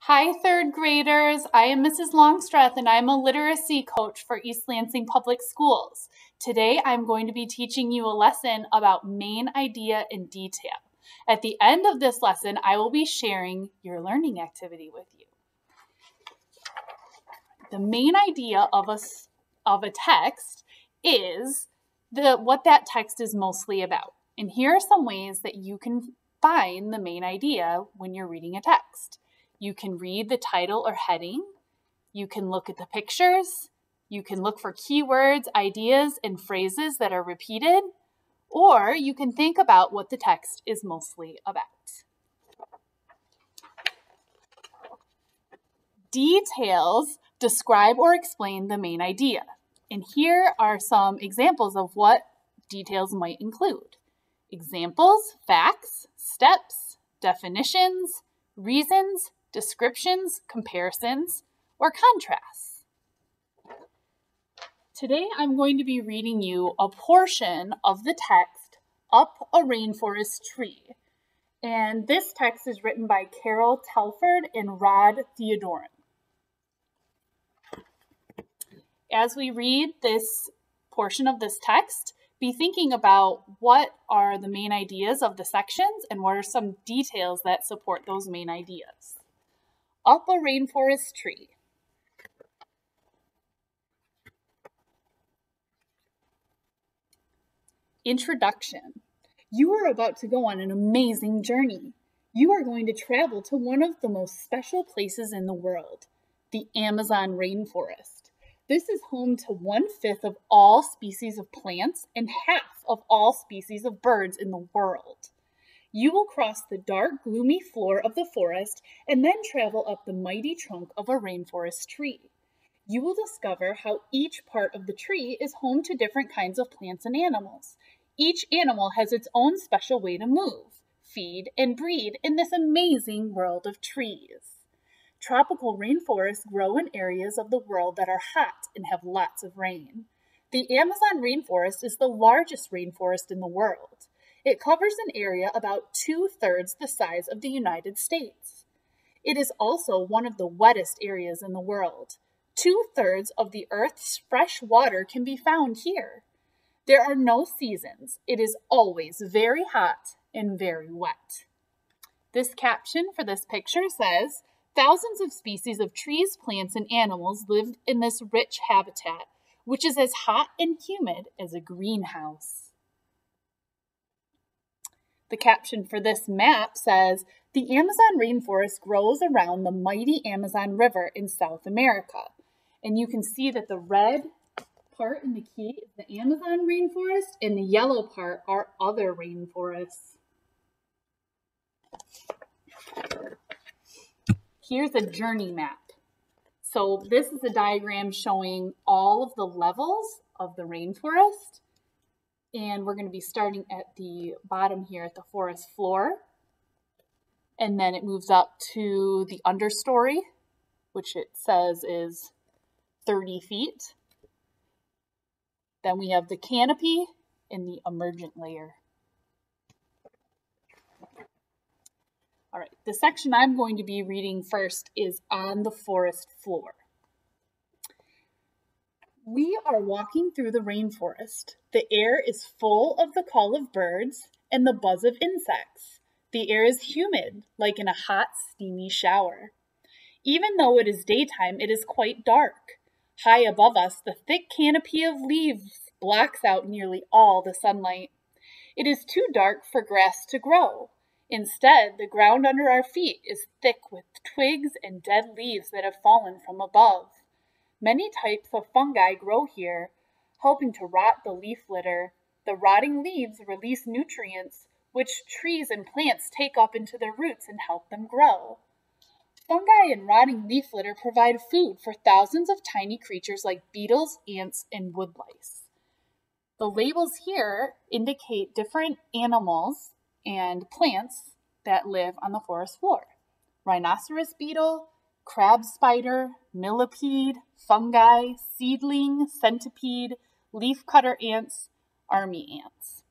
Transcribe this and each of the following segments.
Hi, third graders. I am Mrs. Longstreth and I'm a literacy coach for East Lansing Public Schools. Today I'm going to be teaching you a lesson about main idea in detail. At the end of this lesson, I will be sharing your learning activity with you. The main idea of a, of a text is the, what that text is mostly about. And here are some ways that you can find the main idea when you're reading a text. You can read the title or heading. You can look at the pictures. You can look for keywords, ideas, and phrases that are repeated. Or you can think about what the text is mostly about. Details describe or explain the main idea. And here are some examples of what details might include. Examples, facts, steps, definitions, reasons, descriptions, comparisons, or contrasts. Today I'm going to be reading you a portion of the text Up a Rainforest Tree. And this text is written by Carole Telford and Rod Theodorou. As we read this portion of this text, be thinking about what are the main ideas of the sections and what are some details that support those main ideas. Up a rainforest tree. Introduction. You are about to go on an amazing journey. You are going to travel to one of the most special places in the world, the Amazon rainforest. This is home to one fifth of all species of plants and half of all species of birds in the world. You will cross the dark, gloomy floor of the forest and then travel up the mighty trunk of a rainforest tree. You will discover how each part of the tree is home to different kinds of plants and animals. Each animal has its own special way to move, feed, and breed in this amazing world of trees. Tropical rainforests grow in areas of the world that are hot and have lots of rain. The Amazon rainforest is the largest rainforest in the world. It covers an area about two thirds the size of the United States. It is also one of the wettest areas in the world. Two thirds of the Earth's fresh water can be found here. There are no seasons. It is always very hot and very wet. This caption for this picture says, Thousands of species of trees, plants, and animals live in this rich habitat, which is as hot and humid as a greenhouse. The caption for this map says The Amazon rainforest grows around the mighty Amazon River in South America. And you can see that the red part in the key is the Amazon rainforest, and the yellow part are other rainforests. Here's a journey map. So this is a diagram showing all of the levels of the rainforest. And we're going to be starting at the bottom here at the forest floor. And then it moves up to the understory, which it says is 30 feet. Then we have the canopy and the emergent layer. All right, the section I'm going to be reading first is on the forest floor. We are walking through the rainforest. The air is full of the call of birds and the buzz of insects. The air is humid, like in a hot, steamy shower. Even though it is daytime, it is quite dark. High above us, the thick canopy of leaves blocks out nearly all the sunlight. It is too dark for grass to grow. Instead, the ground under our feet is thick with twigs and dead leaves that have fallen from above. Many types of fungi grow here, helping to rot the leaf litter. The rotting leaves release nutrients, which trees and plants take up into their roots and help them grow. Fungi and rotting leaf litter provide food for thousands of tiny creatures like beetles, ants, and woodlice. The labels here indicate different animals and plants that live on the forest floor. Rhinoceros beetle, crab spider, millipede, fungi, seedling, centipede, leafcutter ants, army ants.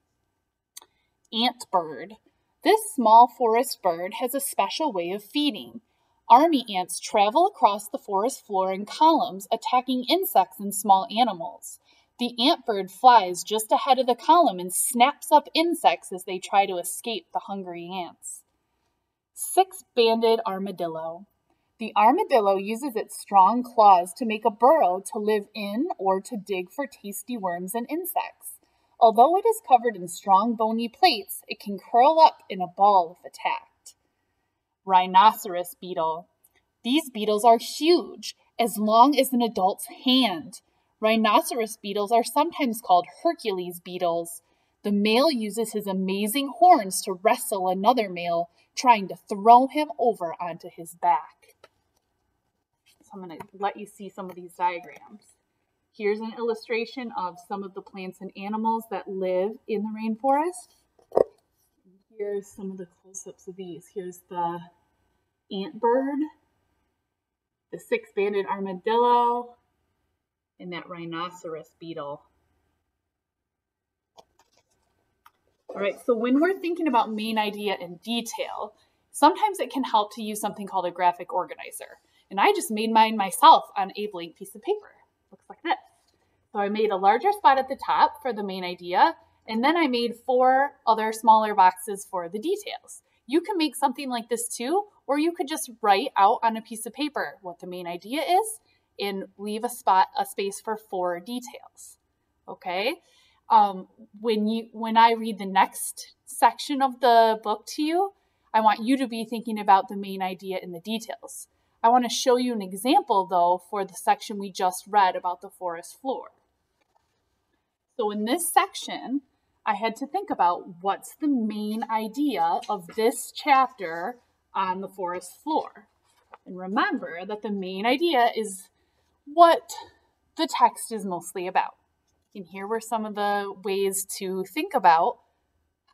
Ant bird. This small forest bird has a special way of feeding. Army ants travel across the forest floor in columns, attacking insects and small animals. The ant bird flies just ahead of the column and snaps up insects as they try to escape the hungry ants. Six banded armadillo. The armadillo uses its strong claws to make a burrow to live in or to dig for tasty worms and insects. Although it is covered in strong bony plates, it can curl up in a ball if attacked. Rhinoceros beetle. These beetles are huge, as long as an adult's hand. Rhinoceros beetles are sometimes called Hercules beetles. The male uses his amazing horns to wrestle another male, trying to throw him over onto his back. So I'm going to let you see some of these diagrams. Here's an illustration of some of the plants and animals that live in the rainforest. Here's some of the close-ups of these. Here's the antbird, the six-banded armadillo, and that rhinoceros beetle. All right, so when we're thinking about main idea in detail, sometimes it can help to use something called a graphic organizer. And I just made mine myself on a blank piece of paper. Looks like this. So I made a larger spot at the top for the main idea, and then I made four other smaller boxes for the details. You can make something like this too, or you could just write out on a piece of paper what the main idea is and leave a spot, a space for four details. Okay. Um, when you, when I read the next section of the book to you, I want you to be thinking about the main idea and the details. I want to show you an example though for the section we just read about the forest floor. So in this section, I had to think about what's the main idea of this chapter on the forest floor. And remember that the main idea is what the text is mostly about. And here were some of the ways to think about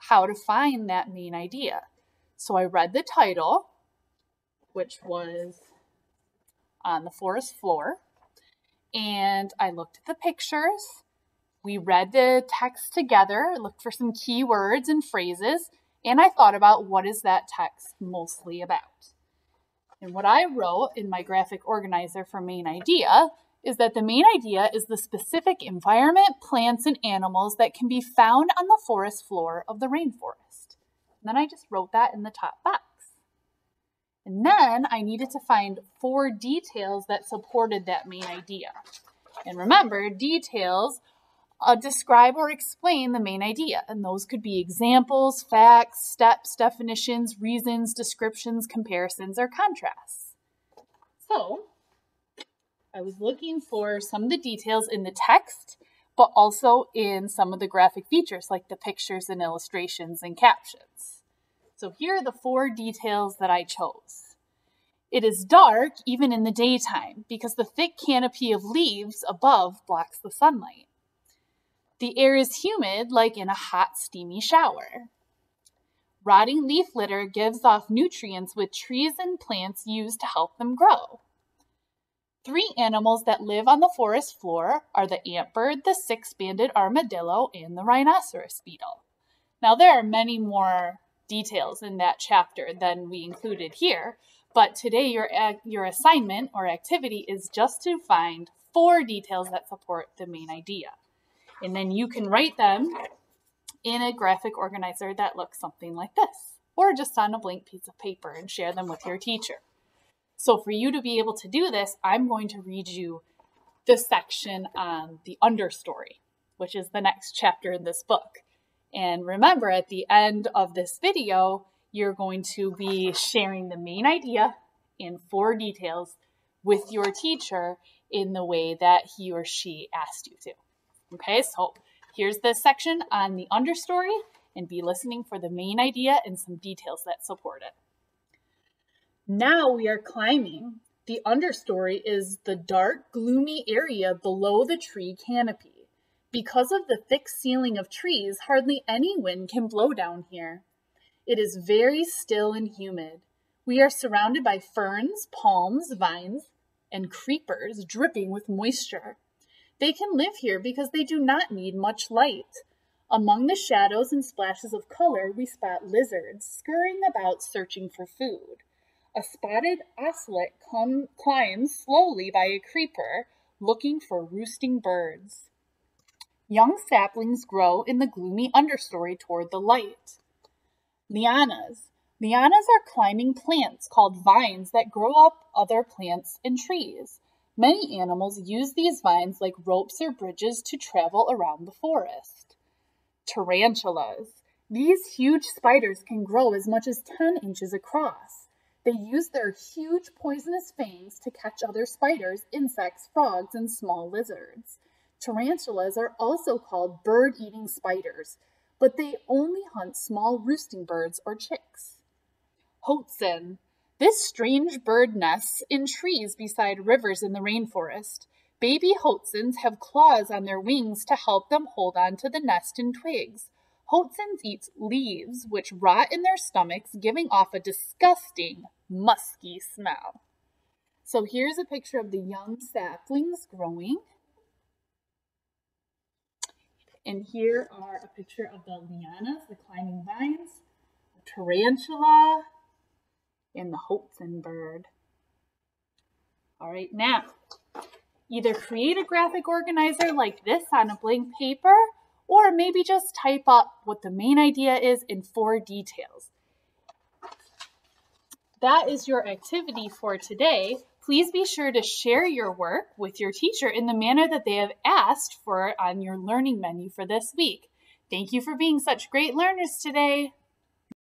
how to find that main idea. So I read the title, which was on the forest floor, and I looked at the pictures. We read the text together, looked for some key words and phrases, and I thought about what is that text mostly about. And what I wrote in my graphic organizer for main idea is that the main idea is the specific environment, plants, and animals that can be found on the forest floor of the rainforest. And then I just wrote that in the top box. And then I needed to find four details that supported that main idea. And remember, details uh, describe or explain the main idea. And those could be examples, facts, steps, definitions, reasons, descriptions, comparisons, or contrasts. So, I was looking for some of the details in the text, but also in some of the graphic features like the pictures and illustrations and captions. So here are the four details that I chose. It is dark even in the daytime because the thick canopy of leaves above blocks the sunlight. The air is humid, like in a hot, steamy shower. Rotting leaf litter gives off nutrients which trees and plants use to help them grow. Three animals that live on the forest floor are the antbird, the six banded armadillo, and the rhinoceros beetle. Now, there are many more details in that chapter than we included here, but today your, uh, your assignment or activity is just to find four details that support the main idea. And then you can write them in a graphic organizer that looks something like this, or just on a blank piece of paper and share them with your teacher. So for you to be able to do this, I'm going to read you the section on the understory, which is the next chapter in this book. And remember, at the end of this video, you're going to be sharing the main idea in four details with your teacher in the way that he or she asked you to. Okay, so here's the section on the understory and be listening for the main idea and some details that support it. Now we are climbing. The understory is the dark, gloomy area below the tree canopy. Because of the thick ceiling of trees, hardly any wind can blow down here. It is very still and humid. We are surrounded by ferns, palms, vines, and creepers dripping with moisture. They can live here because they do not need much light. Among the shadows and splashes of color, we spot lizards scurrying about searching for food. A spotted ocelot climbs slowly by a creeper, looking for roosting birds. Young saplings grow in the gloomy understory toward the light. Lianas. Lianas are climbing plants called vines that grow up other plants and trees. Many animals use these vines like ropes or bridges to travel around the forest. Tarantulas. These huge spiders can grow as much as 10 inches across. They use their huge poisonous fangs to catch other spiders, insects, frogs, and small lizards. Tarantulas are also called bird eating spiders, but they only hunt small roosting birds or chicks. Hoatzin. This strange bird nests in trees beside rivers in the rainforest. Baby hoatzins have claws on their wings to help them hold on to the nest and twigs. Hoatzins eat leaves, which rot in their stomachs, giving off a disgusting, musky smell. So here's a picture of the young saplings growing. And here are a picture of the lianas, the climbing vines, the tarantula, and the Hoatzin bird. All right, now, either create a graphic organizer like this on a blank paper, or maybe just type up what the main idea is in four details. That is your activity for today. Please be sure to share your work with your teacher in the manner that they have asked for on your learning menu for this week. Thank you for being such great learners today.